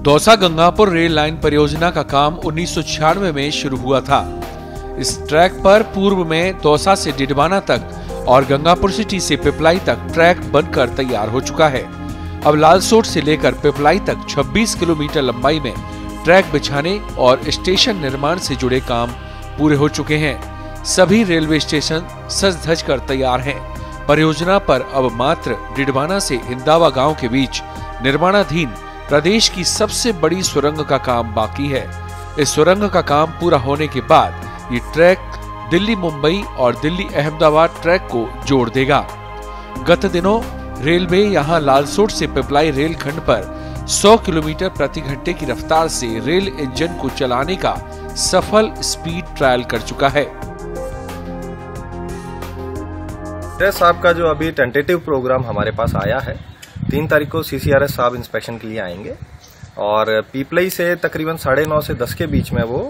Dausa Gangapur rail line परियोजना का काम उन्नीस सौ छियानवे में शुरू हुआ था। इस ट्रैक पर पूर्व में दौसा से डिडवाना तक और गंगापुर सिटी से पिपलाई तक ट्रैक बनकर तैयार हो चुका है। अब लालसोट से लेकर पिपलाई तक 26 किलोमीटर लंबाई में ट्रैक बिछाने और स्टेशन निर्माण से जुड़े काम पूरे हो चुके हैं। सभी रेलवे स्टेशन सज धज कर तैयार हैं। परियोजना पर अब मात्र डिडवाना से इंदावा गाँव के बीच निर्माणाधीन प्रदेश की सबसे बड़ी सुरंग का काम बाकी है। इस सुरंग का काम पूरा होने के बाद ये ट्रैक दिल्ली मुंबई और दिल्ली अहमदाबाद ट्रैक को जोड़ देगा। गत दिनों रेलवे यहाँ लालसोट से पिपलाई रेल खंड पर 100 किलोमीटर प्रति घंटे की रफ्तार से रेल इंजन को चलाने का सफल स्पीड ट्रायल कर चुका है। साहब का जो अभी टेंटेटिव प्रोग्राम हमारे पास आया है तीन तारीख को सीसीआरएस साहब इंस्पेक्शन के लिए आएँगे। और पीपलई से तकरीबन साढ़े नौ से दस के बीच में वो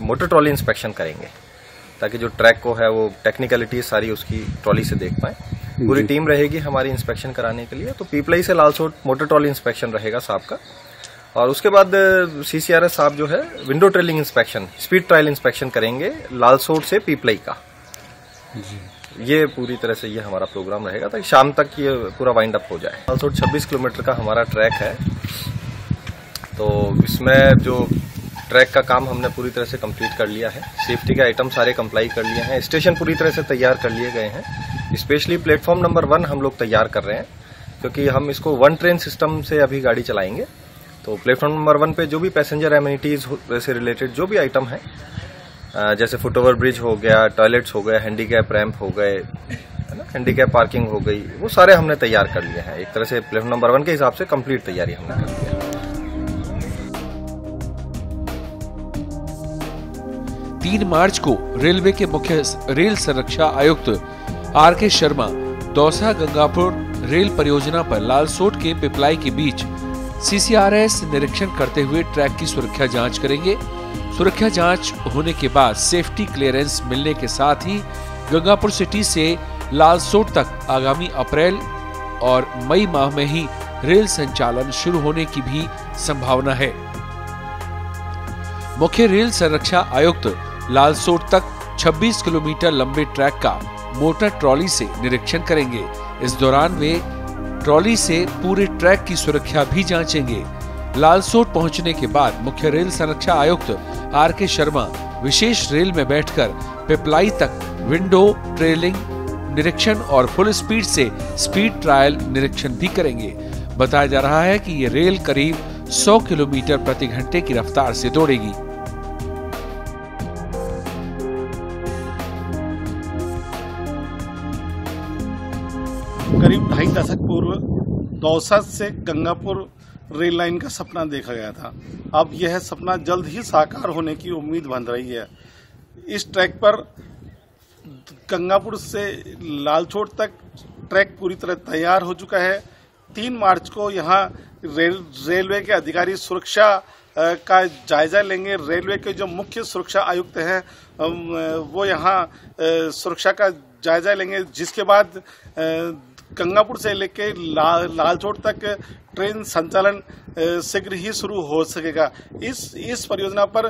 मोटर ट्रॉली इंस्पेक्शन करेंगे ताकि जो ट्रैक को है वो टेक्निकलिटी सारी उसकी ट्रॉली से देख पाए। पूरी टीम रहेगी हमारी इंस्पेक्शन कराने के लिए तो पीपलई से लालसोट मोटर ट्रॉली इंस्पेक्शन रहेगा साहब का। और उसके बाद सीसीआरएस साहब जो है window trailing inspection speed trial inspection करेंगे लालसोट से पीपलई का। जी। ये पूरी तरह से ये हमारा प्रोग्राम रहेगा, ताकि शाम तक ये पूरा वाइंड अप हो जाए। ऑल्सो 26 किलोमीटर का हमारा ट्रैक है। तो इसमें जो ट्रैक का काम हमने पूरी तरह से कंप्लीट कर लिया है। सेफ्टी के आइटम सारे कंप्लाई कर लिए हैं। स्टेशन पूरी तरह से तैयार कर लिए गए हैं। स्पेशली प्लेटफॉर्म नंबर वन हम लोग तैयार कर रहे हैं, क्योंकि हम इसको वन ट्रेन सिस्टम से अभी गाड़ी चलाएँगे। तो प्लेटफॉर्म नंबर वन पे जो भी पैसेंजर एम्यूनिटीज से रिलेटेड जो भी आइटम है जैसे फुट ओवर ब्रिज हो गया, टॉयलेट्स हो गए हैंडीकैप रैंप हो गए, है ना? हैंडीकैप पार्किंग हो गई, वो सारे हमने तैयार कर लिए हैं। एक तरह से प्लेटफॉर्म नंबर वन के हिसाब से कंप्लीट तैयारी हमने कर ली है। तीन मार्च को रेलवे के मुख्य रेल संरक्षा आयुक्त आर के शर्मा दौसा गंगापुर रेल परियोजना पर लालसोट के पिपलाई के बीच सीसीआरएस निरीक्षण करते हुए ट्रैक की सुरक्षा जाँच करेंगे। सुरक्षा जाँच होने के बाद सेफ्टी क्लियरेंस मिलने के साथ ही गंगापुर सिटी से लालसोट तक आगामी अप्रैल और मई माह में ही रेल संचालन शुरू होने की भी संभावना है। मुख्य रेल संरक्षा आयुक्त लालसोट तक 26 किलोमीटर लंबे ट्रैक का मोटर ट्रॉली से निरीक्षण करेंगे। इस दौरान वे ट्रॉली से पूरे ट्रैक की सुरक्षा भी जांचेंगे। लालसोट पहुँचने के बाद मुख्य रेल संरक्षा आयुक्त आर के शर्मा विशेष रेल में बैठकर पिपलाई तक विंडो, ट्रेलिंग, निरीक्षण और फुल स्पीड से स्पीड ट्रायल निरीक्षण भी करेंगे। बताया जा रहा है कि ये रेल करीब 100 किलोमीटर प्रति घंटे की रफ्तार से दौड़ेगी। करीब ढाई दशक पूर्व, दौसा से गंगापुर रेल लाइन का सपना देखा गया था। अब यह सपना जल्द ही साकार होने की उम्मीद बन रही है। इस ट्रैक पर गंगापुर से लालचोट तक ट्रैक पूरी तरह तैयार हो चुका है। तीन मार्च को यहाँ रेल रेलवे के अधिकारी सुरक्षा का जायजा लेंगे। रेलवे के जो मुख्य सुरक्षा आयुक्त हैं वो यहाँ सुरक्षा का जायजा लेंगे जिसके बाद गंगापुर से लेके ला, लालचोट तक ट्रेन संचालन शीघ्र ही शुरू हो सकेगा। इस इस परियोजना पर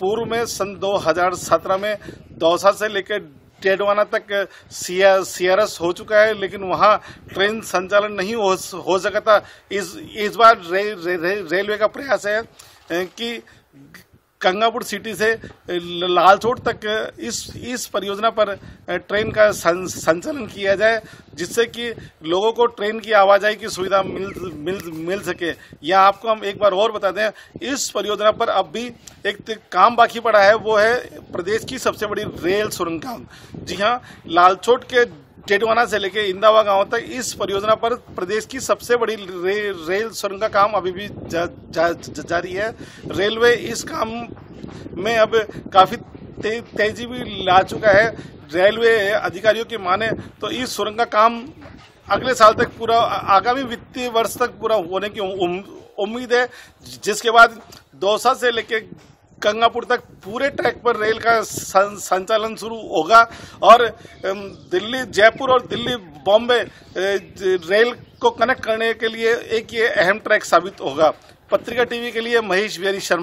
पूर्व में सन 2017 में दौसा से लेकर टेडवाना तक सीआरएस हो चुका है लेकिन वहाँ ट्रेन संचालन नहीं हो, हो सका था इस इस बार रे, रे, रे, रेलवे का प्रयास है कि गंगापुर सिटी से लालचोट तक इस इस परियोजना पर ट्रेन का संचालन किया जाए जिससे कि लोगों को ट्रेन की आवाजाही की सुविधा मिल मिल मिल सके। या आपको हम एक बार और बता दें इस परियोजना पर अब भी एक काम बाकी पड़ा है वो है प्रदेश की सबसे बड़ी रेल सुरंग काम जी हाँ लालचोट के टेडवाना से लेकर इंदावा गाँव तक इस परियोजना पर प्रदेश की सबसे बड़ी रे, रेल सुरंग का काम अभी भी जारी है। रेलवे इस काम में अब काफ़ी ते, तेज़ी भी ला चुका है। रेलवे अधिकारियों की माने तो इस सुरंग का काम अगले साल तक पूरा आगामी वित्तीय वर्ष तक पूरा होने की उम्मीद है। जिसके बाद दौसा से लेकर गंगापुर तक पूरे ट्रैक पर रेल का संचालन शुरू होगा और दिल्ली जयपुर और दिल्ली बॉम्बे रेल को कनेक्ट करने के लिए एक ये अहम ट्रैक साबित होगा। पत्रिका टीवी के लिए महेश बिहारी शर्मा